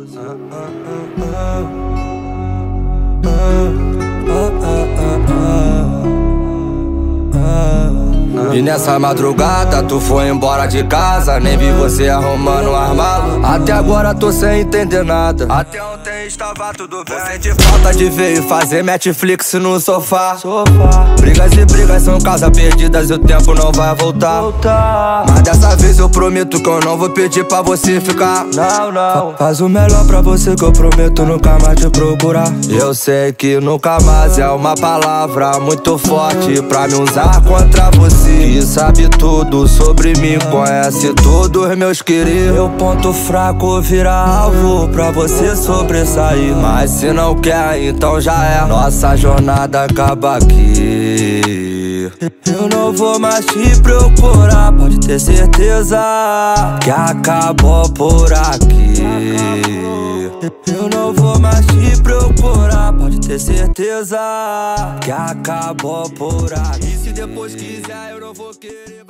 Uh, uh, uh, e nessa madrugada tu foi embora de casa Nem vi você arrumando armado. Até agora tô sem entender nada. Até ontem estava tudo bem. Você de falta de ver e fazer Netflix no sofá. sofá. Brigas e brigas são casas perdidas E o tempo não vai voltar. voltar. Mas dessa vez eu prometo que eu não vou pedir pra você ficar. Não, não. Faz o melhor pra você que eu prometo nunca mais te procurar. Eu sei que nunca mais é uma palavra muito forte Pra me usar contra você que sabe tudo sobre mim, conhece todos meus queridos. Meu ponto fraco vira alvo pra você sobressair. Mas se não quer, então já é. Nossa jornada acaba aqui. Eu não vou mais te procurar, pode ter certeza que acabou por aqui. Eu não vou mais te procurar, pode ter certeza que acabou por aqui. E se depois quiser, eu não vou querer.